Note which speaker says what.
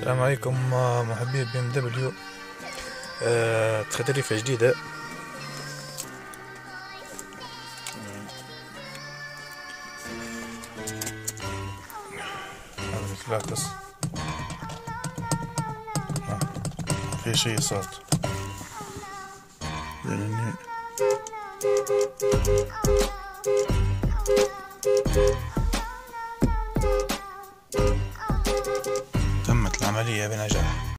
Speaker 1: السلام عليكم محبي بي إم دبليو. أه تخدريفة جديدة. هذا الفلاكس في شيء صوت. يعني. عملية بنجاح